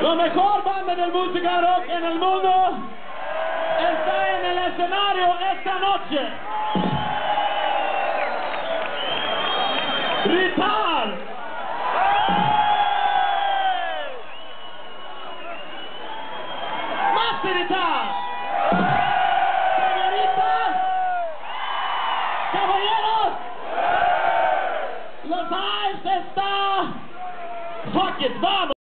La mejor banda de música rock en el mundo está en el escenario esta noche. Rital. Más Rital. Señoritas. Caballeros. Los Eyes está. Fuck it, vamos.